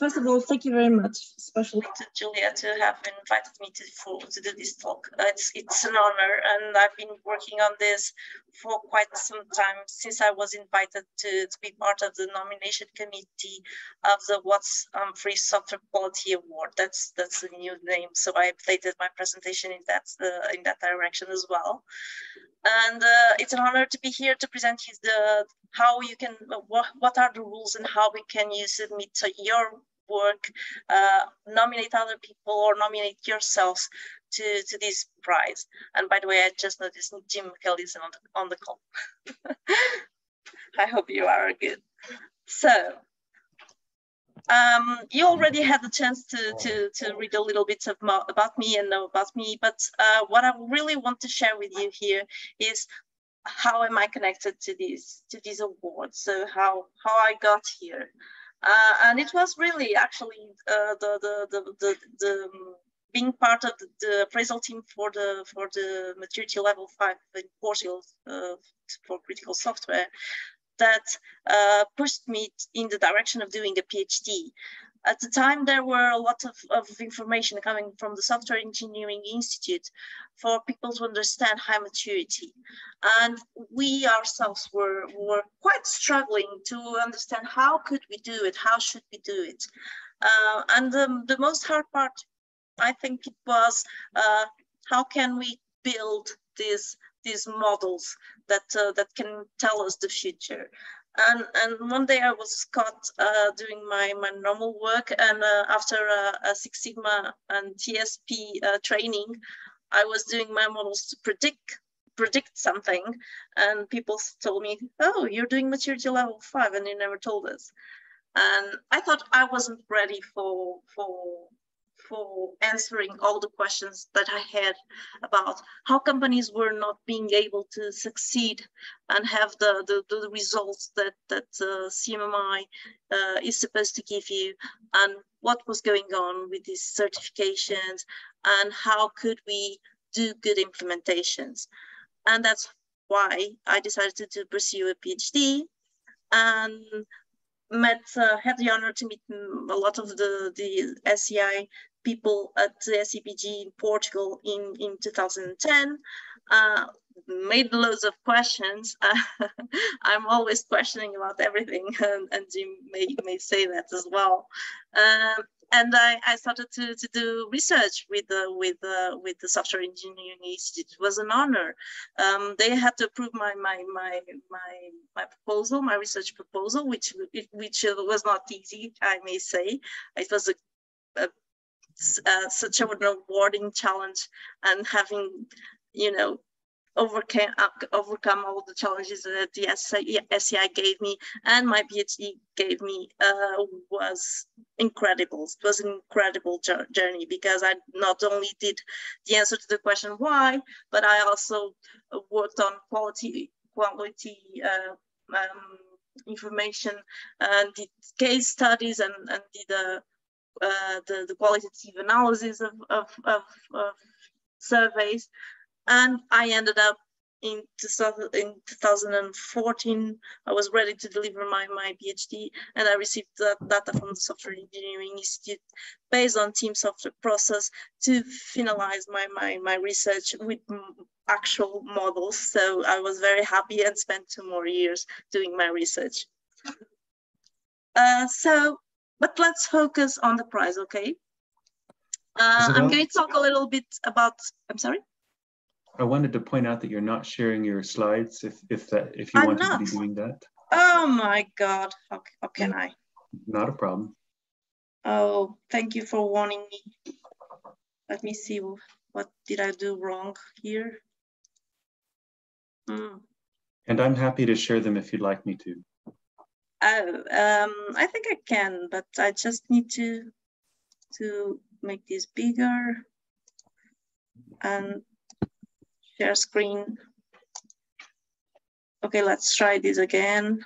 first of all, thank you very much, especially to Julia, to have invited me to, for, to do this talk. Uh, it's, it's an honor, and I've been working on this for quite some time since I was invited to, to be part of the nomination committee of the What's um, Free Software Quality Award. That's that's the new name, so I updated my presentation in that uh, in that direction as well. And uh, it's an honor to be here to present you the how you can what, what are the rules and how we can you submit your work, uh, nominate other people or nominate yourselves to, to this prize. And by the way, I just noticed Jim McHale is on the, on the call. I hope you are good. So um, you already had the chance to, to, to read a little bit of about me and know about me, but uh, what I really want to share with you here is how am I connected to these to these awards? So how how I got here, uh, and it was really actually uh, the, the, the the the being part of the, the, appraisal team for the for the maturity level five in Portugal uh, for critical software that uh, pushed me in the direction of doing a PhD. At the time, there were a lot of, of information coming from the Software Engineering Institute for people to understand high maturity. And we ourselves were, were quite struggling to understand how could we do it, how should we do it. Uh, and the, the most hard part, I think it was, uh, how can we build these these models that uh, that can tell us the future and and one day I was caught uh, doing my my normal work, and uh, after a, a, Six Sigma and TSP uh, training, I was doing my models to predict predict something, and people told me, "Oh, you're doing maturity level five, and you never told us." And I thought I wasn't ready for for for answering all the questions that I had about how companies were not being able to succeed and have the, the, the results that, that uh, CMMI uh, is supposed to give you and what was going on with these certifications and how could we do good implementations. And that's why I decided to, to pursue a PhD and met uh, had the honor to meet a lot of the the SEI people at the SEPG in Portugal in, in 2010. Uh, made loads of questions. Uh, I'm always questioning about everything, and, and Jim may, may say that as well. Um, and I, I started to, to do research with the with the with the Software Engineering Institute. It was an honor. Um, they had to approve my my my my my proposal, my research proposal, which which was not easy, I may say. It was a, a uh, such rewarding challenge and having, you know, overcame uh, overcome all the challenges that the SEI gave me and my PhD gave me uh, was incredible. It was an incredible journey because I not only did the answer to the question why, but I also worked on quality quality uh, um, information and did case studies and, and did a uh, the, the qualitative analysis of, of, of, of, surveys. And I ended up in, in 2014, I was ready to deliver my, my PhD and I received that data from the Software Engineering Institute based on team software process to finalize my, my, my research with actual models. So I was very happy and spent two more years doing my research. Uh, so but let's focus on the prize, okay? Uh, I'm going to talk a little bit about, I'm sorry? I wanted to point out that you're not sharing your slides if, if, that, if you I'm wanted not. to be doing that. Oh my God, how, how can I? Not a problem. Oh, thank you for warning me. Let me see, what did I do wrong here? Mm. And I'm happy to share them if you'd like me to. Oh, um, I think I can, but I just need to to make this bigger and share screen. Okay, let's try this again.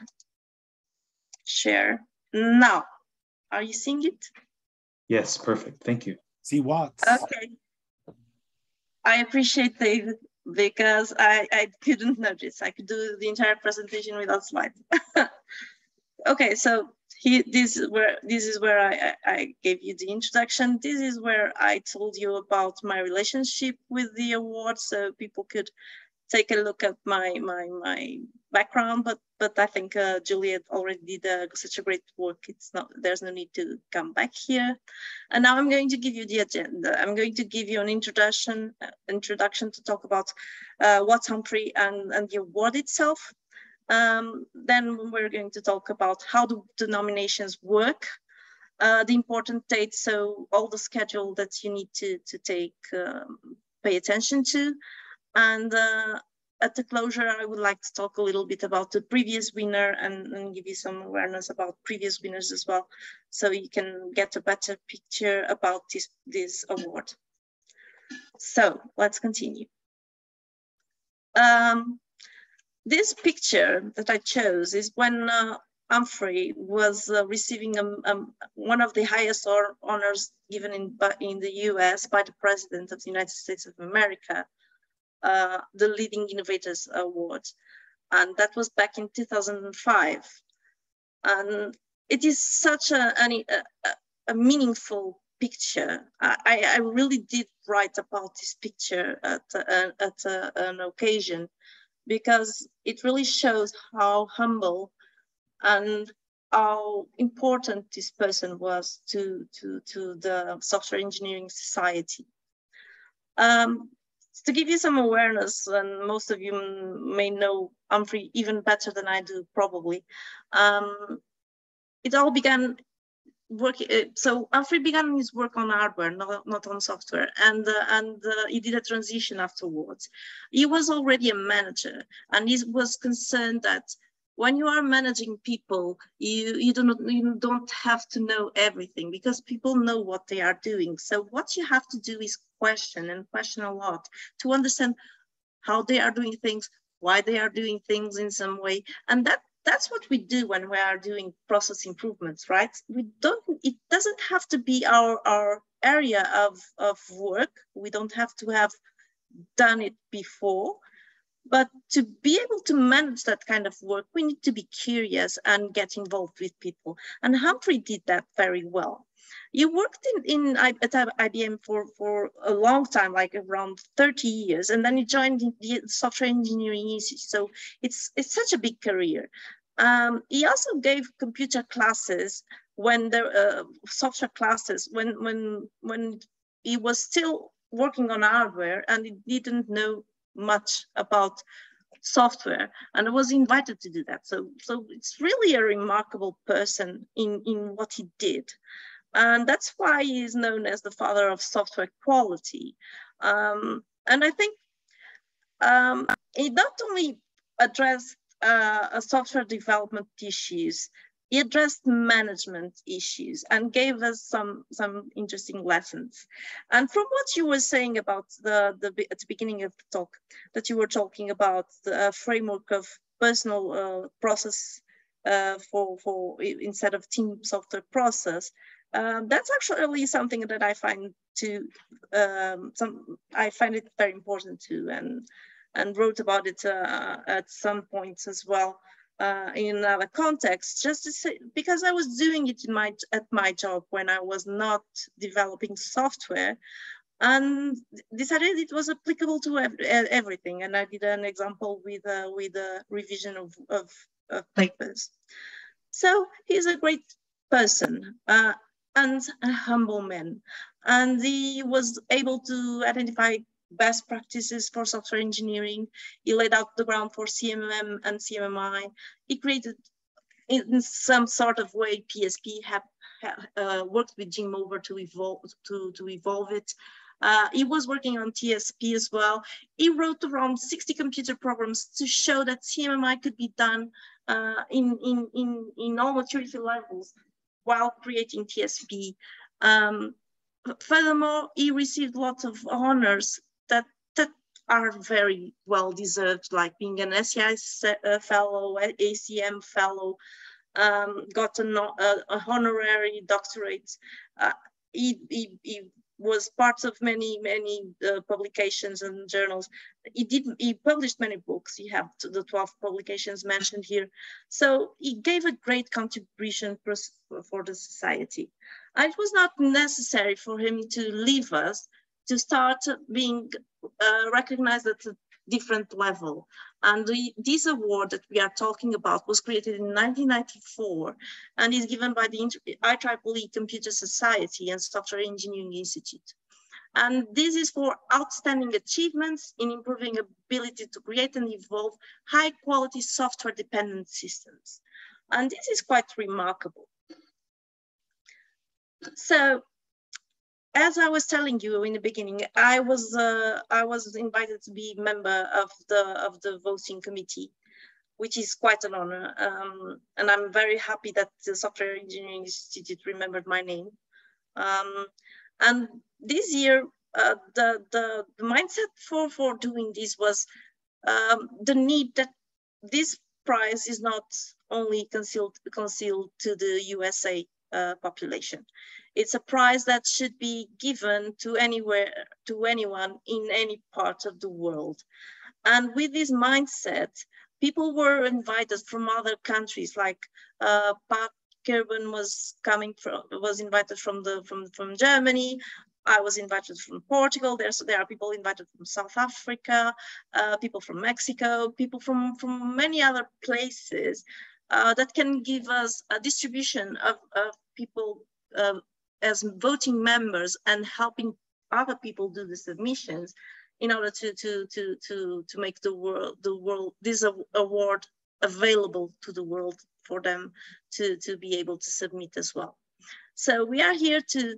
Share. Now, are you seeing it? Yes, perfect. Thank you. See what? Okay. I appreciate David because I, I couldn't notice. I could do the entire presentation without slides. okay, so he, this is where this is where I, I gave you the introduction. This is where I told you about my relationship with the award, so people could take a look at my my my background. But but I think uh, Juliet already did uh, such a great work. It's not there's no need to come back here. And now I'm going to give you the agenda. I'm going to give you an introduction uh, introduction to talk about uh, Watts Humphrey and and the award itself. Um, then we're going to talk about how do the nominations work, uh, the important dates, so all the schedule that you need to, to take, um, pay attention to. And uh, at the closure, I would like to talk a little bit about the previous winner and, and, give you some awareness about previous winners as well, so you can get a better picture about this, this award. So let's continue. Um, this picture that I chose is when uh, Humphrey was uh, receiving um, um, one of the highest or honors given in, in the US by the President of the United States of America, uh, the Leading Innovators Award. And that was back in 2005. And it is such a, a, a meaningful picture. I, I, really did write about this picture at, uh, at uh, an occasion because it really shows how humble and how important this person was to, to, to the software engineering society. Um, to give you some awareness, and most of you may know Humphrey even better than I do, probably. Um, it all began work uh, so Humphrey began his work on hardware not, not on software and uh, and uh, he did a transition afterwards. He was already a manager and he was concerned that when you are managing people you you don't you don't have to know everything because people know what they are doing. So what you have to do is question and question a lot to understand how they are doing things why they are doing things in some way and that that's what we do when we are doing process improvements, right? We don't, it doesn't have to be our, our area of, of work. We don't have to have done it before, but to be able to manage that kind of work, we need to be curious and get involved with people. And Humphrey did that very well. You worked in, in at IBM for, for a long time, like around 30 years, and then you joined the software engineering institute. So it's it's such a big career. Um, he also gave computer classes when the uh, software classes when when when he was still working on hardware and he didn't know much about software and I was invited to do that. So, so it's really a remarkable person in, in what he did. And that's why he is known as the father of software quality. Um, and I think um, he not only addressed uh, software development issues, he addressed management issues and gave us some some interesting lessons. And from what you were saying about the, the at the beginning of the talk, that you were talking about the framework of personal uh, process uh, for for instead of team software process, um, that's actually something that I find to um, some I find it very important too, and and wrote about it uh, at some points as well uh, in another context. Just to say, because I was doing it in my at my job when I was not developing software, and decided it was applicable to everything. And I did an example with uh, with a revision of, of, of papers. So he's a great person. Uh, and a humble man. And he was able to identify best practices for software engineering. He laid out the ground for CMM and CMMI. He created in some sort of way PSP, have, uh, worked with Jim Over to evolve, to, to evolve it. Uh, he was working on TSP as well. He wrote around 60 computer programs to show that CMMI could be done uh, in, in, in, in all maturity levels while creating TSP. Um, furthermore, he received lots of honors that, that are very well deserved, like being an SEI uh, fellow, ACM fellow, um, got a, a, a, honorary doctorate. Uh, he, he, he, was part of many, many uh, publications and journals. He did, he published many books. He have the 12 publications mentioned here. So he gave a great contribution for the society. And it was not necessary for him to leave us to start being uh, recognized at a different level. And this award that we are talking about was created in 1994 and is given by the IEEE Computer Society and Software Engineering Institute. And this is for outstanding achievements in improving ability to create and evolve high quality software dependent systems. And this is quite remarkable. So as I was telling you in the beginning, I was uh, I was invited to be member of the of the voting committee, which is quite an honor. Um, and I'm very happy that the Software Engineering Institute remembered my name. Um, and this year, uh, the, the, mindset for for doing this was um, the need that this prize is not only concealed concealed to the USA uh, population. It's a prize that should be given to anywhere, to anyone in any part of the world. And with this mindset, people were invited from other countries, like uh, Pat Kerben was coming from, was invited from the from from Germany. I was invited from Portugal. There's there are people invited from South Africa, uh, people from Mexico, people from from many other places uh, that can give us a distribution of, of people uh, as voting members and helping other people do the submissions in order to to to to to make the world the world this award available to the world for them to to be able to submit as well so we are here to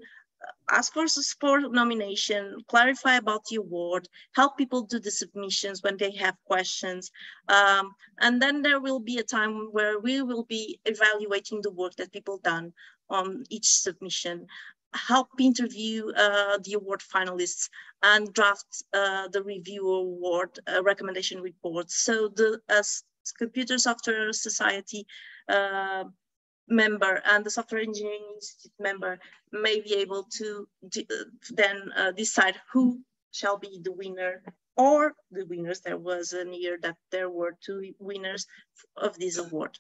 ask for support nomination, clarify about the award, help people do the submissions when they have questions. Um, and then there will be a time where we will be evaluating the work that people done on each submission, help interview uh, the award finalists and draft uh, the review award uh, recommendation report. So the as Computer Software Society uh, member and the Software Engineering Institute member may be able to then uh, decide who shall be the winner or the winners. There was a year that there were two winners of this award.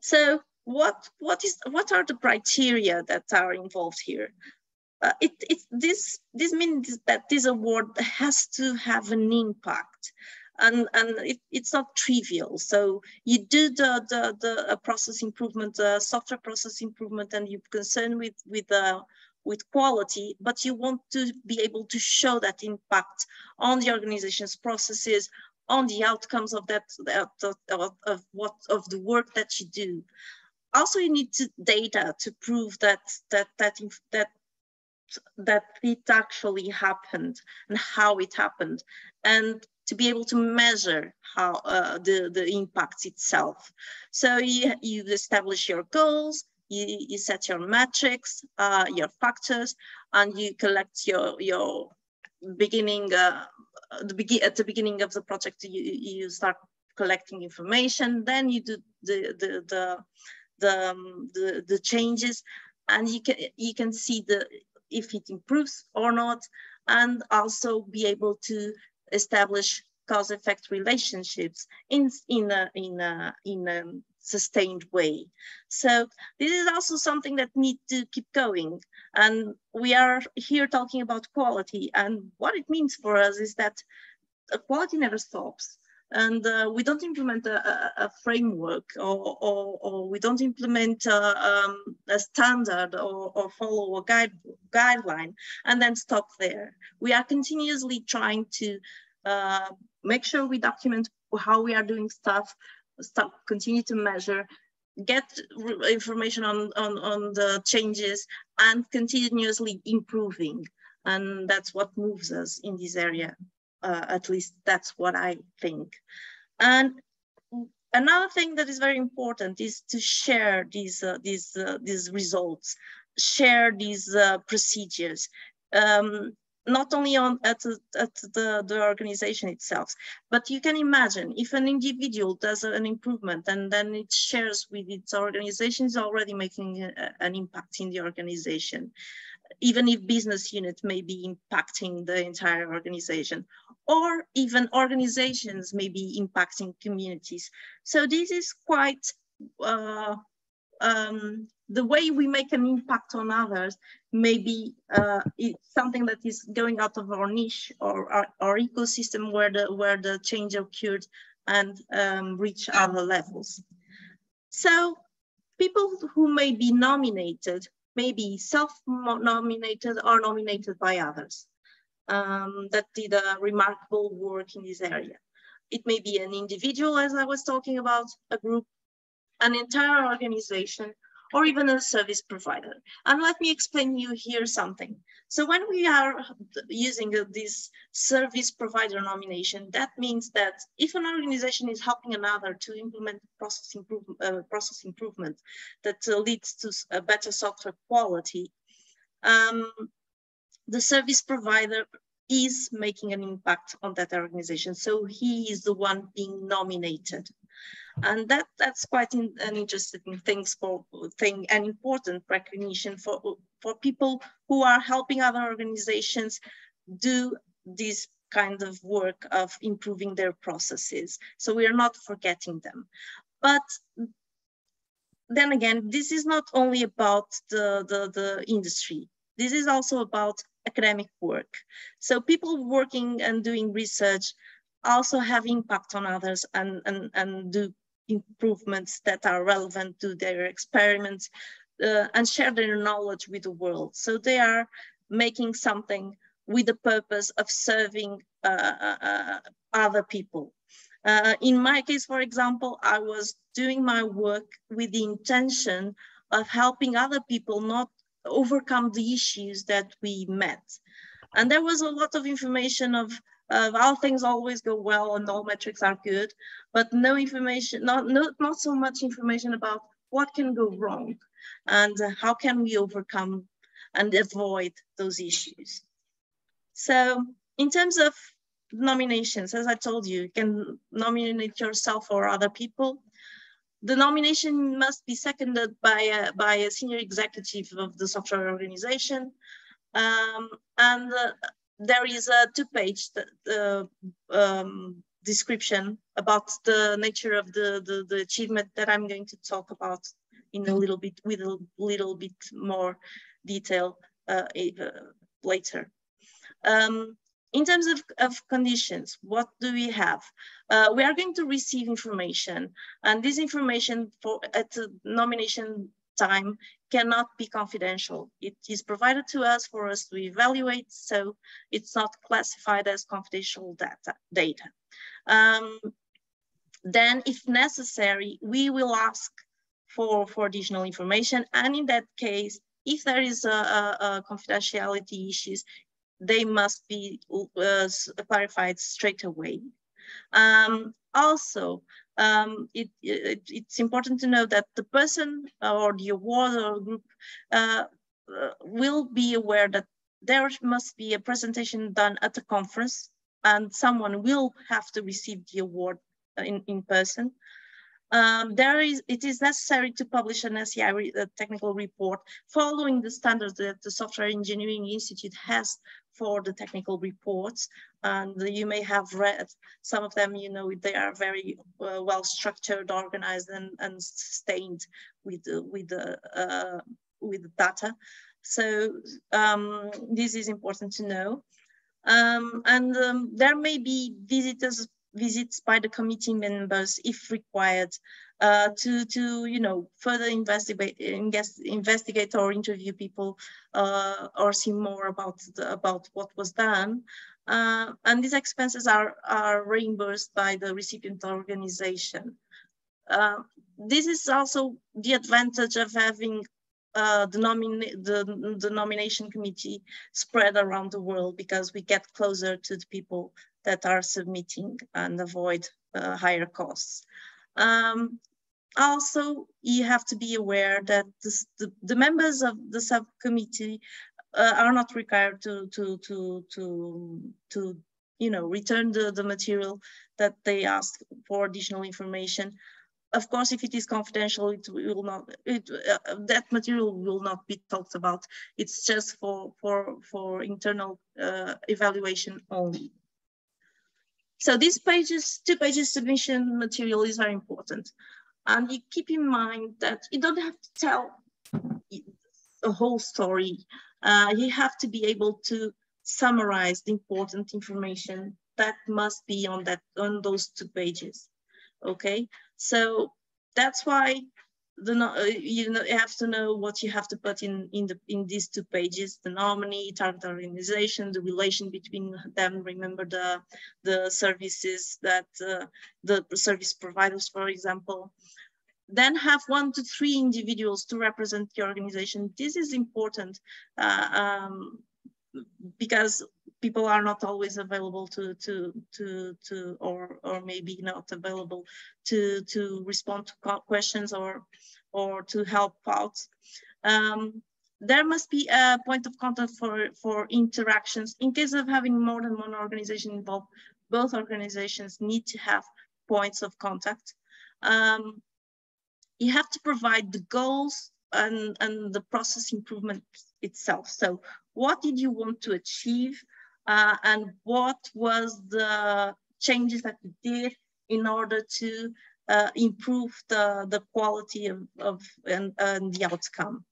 So what what is what are the criteria that are involved here? Uh, it, it this this means that this award has to have an impact and and it, it's not trivial. So you do the the, the process improvement, uh, software process improvement, and you're concerned with with uh, with quality, but you want to be able to show that impact on the organization's processes, on the outcomes of that of, of, what of the work that you do. Also, you need to, data to prove that that that that that it actually happened and how it happened and to be able to measure how uh, the, the impact itself. So you, you establish your goals, you, you set your metrics, uh, your factors, and you collect your, your beginning, uh, the begin at the beginning of the project, you, you start collecting information, then you do the, the, the, the, um, the, the changes, and you can, you can see the, if it improves or not, and also be able to establish cause effect relationships in, in, a, in, a, in a sustained way. So this is also something that needs to keep going. And we are here talking about quality and what it means for us is that quality never stops. And uh, we don't implement a, a, framework or, or, or, we don't implement a, um, a standard or, or, follow a guide, guideline and then stop there. We are continuously trying to uh, make sure we document how we are doing stuff, stop, continue to measure, get information on, on, on the changes and continuously improving. And that's what moves us in this area. Uh, at least that's what I think. And another thing that is very important is to share these, uh, these, uh, these results, share these uh, procedures. Um, not only on at, at the, the organization itself, but you can imagine if an individual does an improvement and then it shares with its organization, is already making a, an impact in the organization. Even if business unit may be impacting the entire organization, or even organizations may be impacting communities. So this is quite, uh, um, the way we make an impact on others maybe uh, it's something that is going out of our niche or our, our ecosystem where the where the change occurred and um, reach other levels. So people who may be nominated may be self-nominated or nominated by others um, that did a remarkable work in this area. It may be an individual, as I was talking about, a group, an entire organization, or even a service provider. And let me explain you here something. So when we are using this service provider nomination, that means that if an organization is helping another to implement process, improve, uh, process improvement that uh, leads to a better software quality, um, the service provider is making an impact on that organization. So he is the one being nominated and that that's quite in, an interesting things for thing and important recognition for for people who are helping other organizations do this kind of work of improving their processes. So we are not forgetting them. But then again this is not only about the the, the industry. This is also about academic work. So people working and doing research also have impact on others and, and, and do improvements that are relevant to their experiments uh, and share their knowledge with the world. So they are making something with the purpose of serving uh, uh, other people. Uh, in my case, for example, I was doing my work with the intention of helping other people not overcome the issues that we met. And there was a lot of information of uh, all things always go well and all metrics are good, but no information, not, not, not so much information about what can go wrong and how can we overcome and avoid those issues. So in terms of nominations, as I told you, you can nominate yourself or other people. The nomination must be seconded by a, by a senior executive of the software organization. Um, and uh, there is a two-page uh, um, description about the nature of the, the, the, achievement that I'm going to talk about in a little bit, with a little bit more detail uh, uh, later. Um, in terms of, of conditions, what do we have? Uh, we are going to receive information and this information for at the nomination time cannot be confidential. It is provided to us for us to evaluate, so it's not classified as confidential data. data. Um, then if necessary, we will ask for, for additional information. And in that case, if there is a, a, a confidentiality issues, they must be uh, clarified straight away. Um, also, um, it, it, it's important to know that the person or the award or group uh, will be aware that there must be a presentation done at the conference and someone will have to receive the award in, in person. Um, there is, it is necessary to publish an SEI re, technical report following the standards that the Software Engineering Institute has for the technical reports. And you may have read some of them, you know, they are very uh, well structured, organized and, and sustained with, with, the, uh, with the data. So um, this is important to know. Um, and um, there may be visitors visits by the committee members if required uh, to, to, you know, further investigate, investigate or interview people uh, or see more about, the, about what was done. Uh, and these expenses are, are reimbursed by the recipient organization. Uh, this is also the advantage of having uh, the, nomin the, the nomination committee spread around the world because we get closer to the people that are submitting and avoid uh, higher costs. Um, also, you have to be aware that this, the, the members of the subcommittee uh, are not required to, to, to, to, to you know, return the, the material that they ask for additional information. of course, if it is confidential, it will not, it, uh, that material will not be talked about. It's just for, for, for internal uh, evaluation only. So these pages, two pages submission material is very important. And you keep in mind that you don't have to tell a whole story. Uh, you have to be able to summarize the important information that must be on that on those two pages. Okay, so that's why the uh, you know you have to know what you have to put in in the in these two pages the nominee target organization the relation between them remember the the services that uh, the service providers for example. Then have one to three individuals to represent the organization. This is important uh, um, because people are not always available to to to to or or maybe not available to to respond to questions or or to help out. Um, there must be a point of contact for for interactions. In case of having more than one organization involved both organizations need to have points of contact. Um, you have to provide the goals and and the process improvement itself. So what did you want to achieve uh, and what was the changes that you did in order to uh, improve the, the quality of, of and, and the outcome.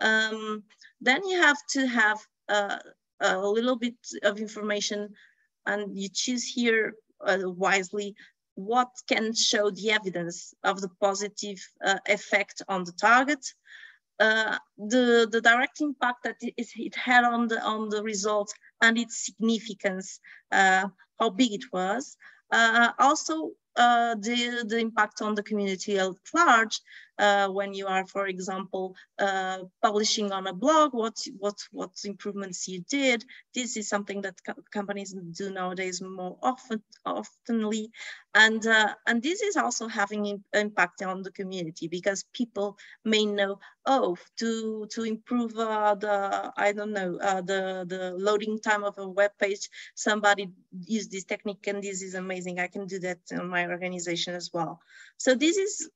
Um, then you have to have uh, a little bit of information and you choose here uh, wisely what can show the evidence of the positive uh, effect on the target uh, the, the direct impact that it, had on the, on the results and its significance, uh, how big it was. Uh, also, uh, the, the impact on the community at large uh, when you are, for example, uh, publishing on a blog, what, what, what improvements you did. This is something that co companies do nowadays more often, oftenly. And, uh, and this is also having impact on the community because people may know, oh, to, to improve uh, the, I don't know, uh, the, the loading time of a web page, somebody used this technique and this is amazing. I can do that in my organization as well. So this is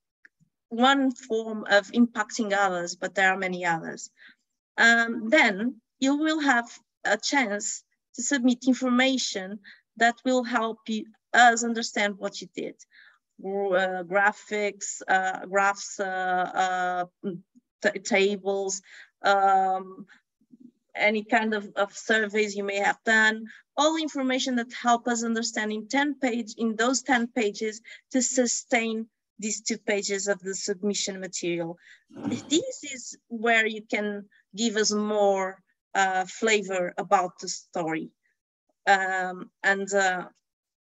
one form of impacting others, but there are many others. Um, then you will have a chance to submit information that will help you, us understand what you did. Uh, graphics, uh, graphs, uh, uh tables, um, any kind of, of surveys you may have done, all information that help us understand in 10 page, in those 10 pages to sustain these two pages of the submission material. This is where you can give us more uh, flavor about the story um, and uh,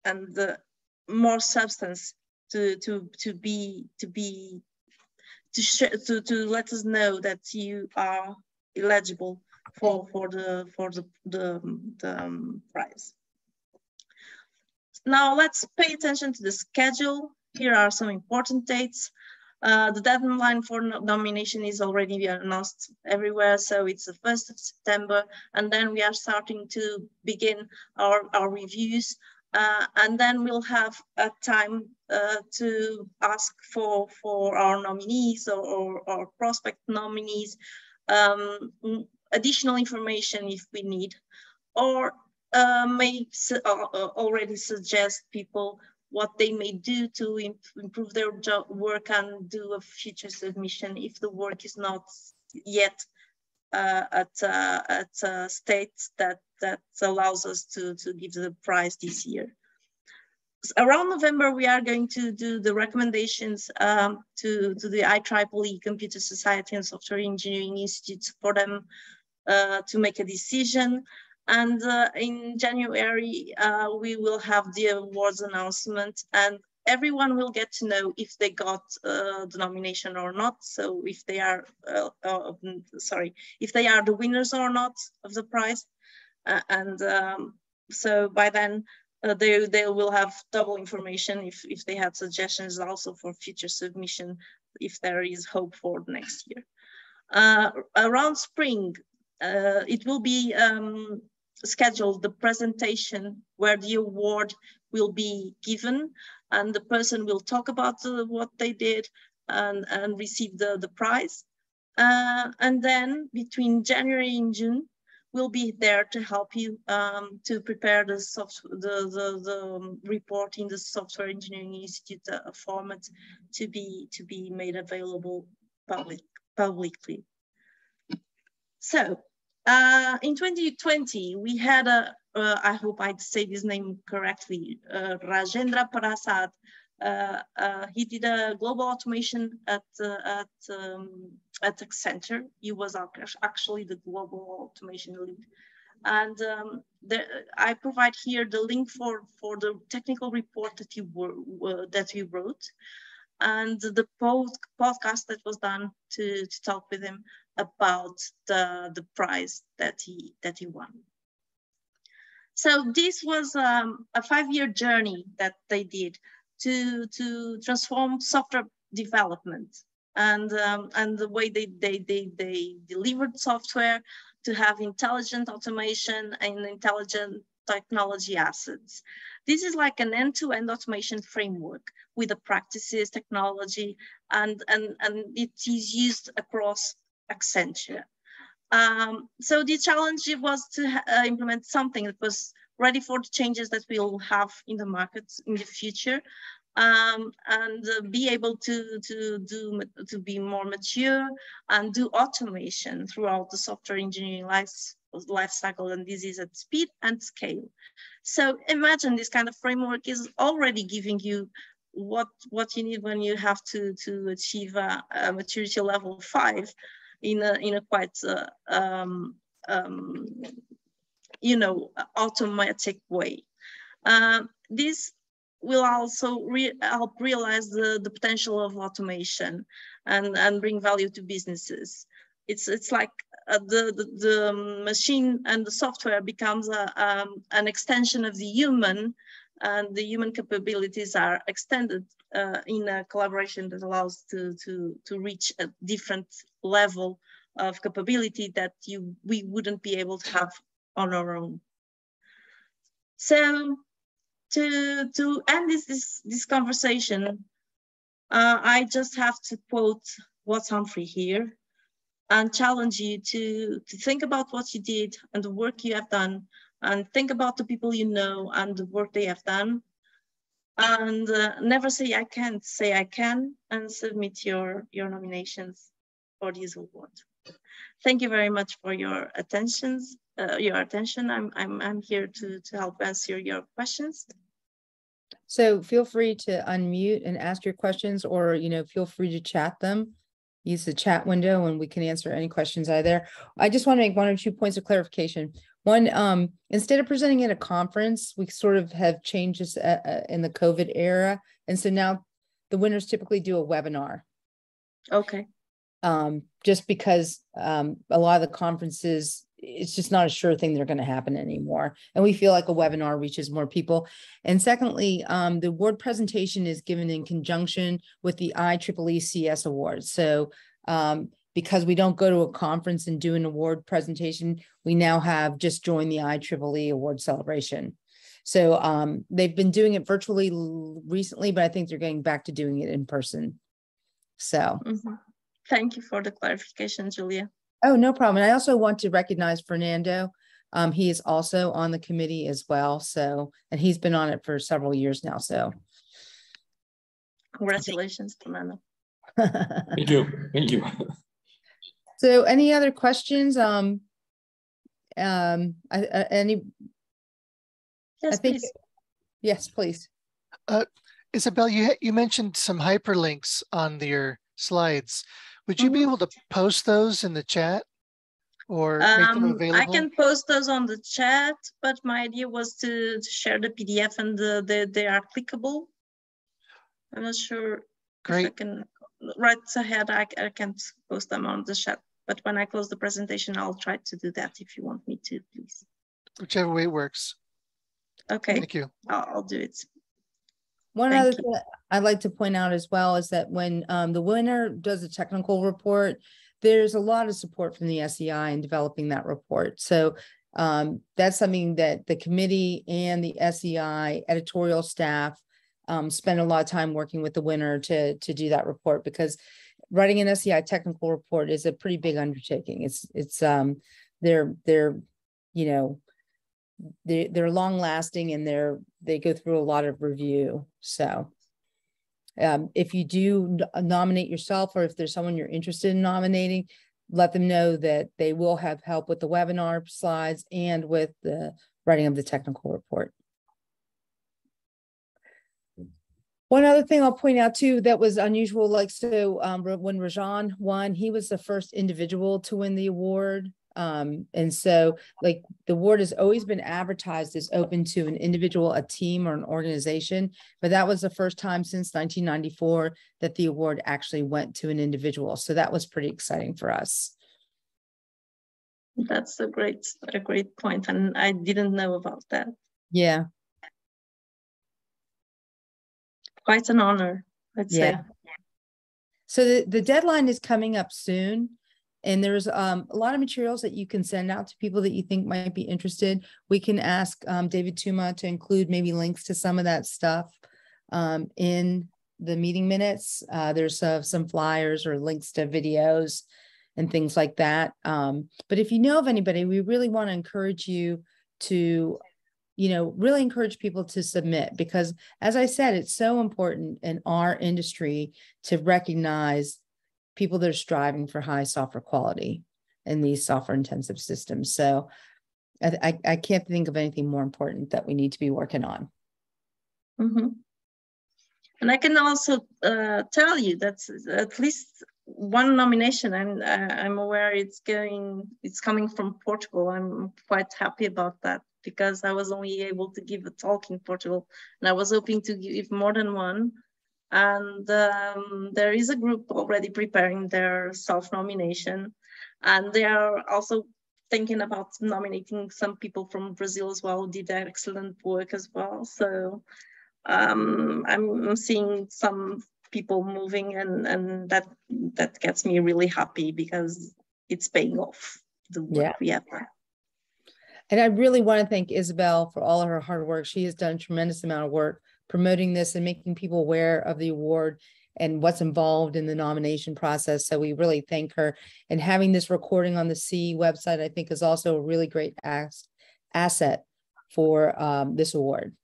and uh, more substance to to to be to be to, to to let us know that you are eligible for for the for the the, the um, prize. Now let's pay attention to the schedule here are some important dates. Uh, the deadline for nomination is already announced everywhere, so it's the 1st of September, and then we are starting to begin our, our reviews, uh, and then we'll have a time uh, to ask for, for our nominees or, or, or prospect nominees um, additional information if we need, or uh, may su uh, uh, already suggest people what they may do to imp improve their job work and do a future submission if the work is not yet uh, at uh, at a state that that allows us to to give the prize this year. Around November, we are going to do the recommendations um, to, to the IEEE Computer Society and Software Engineering Institute for them uh, to make a decision. And uh, in January, uh, we will have the awards announcement and everyone will get to know if they got uh, the nomination or not. So if they are, uh, uh, sorry, if they are the winners or not of the prize. Uh, and um, so by then, they, they will have double information if, if they had suggestions also for future submission, if there is hope for next year. around spring, it will be um, scheduled the presentation where the award will be given. and the person will talk about what they did and, and receive the, the prize. Uh, and then between January and June, we'll be there to help you um, to prepare the, soft, the, the, the report in the Software Engineering Institute uh, format to be, to be made available public, publicly. So uh, in 2020, we had a, uh, I hope I say his name correctly, uh, Rajendra Prasad. Uh, uh, he did a global automation at, uh, at, um, at Accenture. He was actually the global automation lead. And um, I provide here the link for, for the technical report that he, were, that he wrote and the pod, podcast that was done to, to talk with him about the, the prize that he, that he won. So this was um, a five-year journey that they did to, to transform software development and, um, and the way they, they, they, they delivered software to have intelligent automation and intelligent technology assets. This is like an end-to-end -end automation framework with the practices, technology, and, and, and it is used across Accenture. Um, so the challenge was to uh, implement something that was ready for the changes that we'll have in the markets in the future um, and uh, be able to, to, do, to be more mature and do automation throughout the software engineering life, life cycle and this is at speed and scale. So imagine this kind of framework is already giving you what, what you need when you have to, to achieve a, a maturity level five in a, in a quite, uh, um, um, you know, automatic way. Uh, this will also re help realize the, the potential of automation and, and bring value to businesses. It's, it's like uh, the, the, the, machine and the software becomes a, um, an extension of the human and the human capabilities are extended uh, in a collaboration that allows to, to, to reach a different level of capability that you we wouldn't be able to have on our own. So to, to end this, this, this conversation, uh, I just have to quote Watts Humphrey here and challenge you to, to think about what you did and the work you have done and think about the people you know and the work they have done and uh, never say I can't, say I can and submit your, your nominations for this award. Thank you very much for your attentions, uh, your attention. I'm, I'm, I'm here to, to help answer your questions. So feel free to unmute and ask your questions or, you know, feel free to chat them. Use the chat window and we can answer any questions out there. I just want to make one or two points of clarification. One, um, instead of presenting at a conference, we sort of have changes uh, uh, in the COVID era. And so now the winners typically do a webinar. Okay. Um, just because um, a lot of the conferences it's just not a sure thing they're going to happen anymore. And we feel like a webinar reaches more people. And secondly, um, the award presentation is given in conjunction with the IEEE CS Awards. So um, because we don't go to a conference and do an award presentation, we now have just joined the IEEE award celebration. So um, they've been doing it virtually recently, but I think they're getting back to doing it in person. So mm -hmm. Thank you for the clarification, Julia. Oh, no problem. And I also want to recognize Fernando. Um, he is also on the committee as well. So, and he's been on it for several years now. So, congratulations, Fernando. Thank you. Thank you. So, any other questions? Um, um, I, I, any? Yes, I think, please. Yes, please. Uh, Isabel, you you mentioned some hyperlinks on your slides. Would you be mm-hmm. able to post those in the chat or make them Um, available? I can post those on the chat, but my idea was to, to share the PDF and the, the, they are clickable. I'm not sure if I Great. can, right ahead, I, I can't post them on the chat. But when I close the presentation, I'll try to do that if you want me to, please. Whichever way it works. Okay, Thank you. I'll, I'll do it. One Thank other you. thing I'd like to point out as well is that when um, the winner does a technical report, there's a lot of support from the SEI in developing that report. So um, that's something that the committee and the SEI editorial staff um, spend a lot of time working with the winner to to do that report because writing an SEI technical report is a pretty big undertaking. It's it's um they're they're you know they they're long lasting and they're they go through a lot of review. So um, if you do nominate yourself or if there's someone you're interested in nominating, let them know that they will have help with the webinar slides and with the writing of the technical report. One other thing I'll point out too that was unusual, like so um, when Rajan won, he was the first individual to win the award. Um, and so like the award has always been advertised as open to an individual, a team or an organization, but that was the first time since 1994 that the award actually went to an individual. So that was pretty exciting for us. That's a great, a great. And I didn't know about that. Yeah. Quite an honor, I'd yeah. say. So the, the deadline is coming up soon. And there's um, a lot of materials that you can send out to people that you think might be interested. We can ask um, David Tuma to include maybe links to some of that stuff um, in the meeting minutes. Uh, there's uh, some flyers or links to videos and things like that. Um, but if you know of anybody, we really want to encourage you to, you know, really encourage people to submit because, as I said, it's so important in our industry to recognize people that are striving for high software quality in these software intensive systems. So I, I, can't think of anything more important that we need to be working on. Mm-hmm. And I can also uh, tell you that at least one nomination, and I'm aware it's going, it's coming from Portugal. I'm quite happy about that because I was only able to give a talk in Portugal, and I was hoping to give more than one. And um, there is a group already preparing their self-nomination. And they are also thinking about nominating some people from Brazil as well who did excellent work as well. So um, I'm seeing some people moving and, and that that gets me really happy because it's paying off the work yeah. we have And I really want to thank Isabel for all of her hard work. She has done a tremendous amount of work promoting this and making people aware of the award and what's involved in the nomination process. So we really thank her. And having this recording on the SEA website, I think, is also a really great asset for um, this award.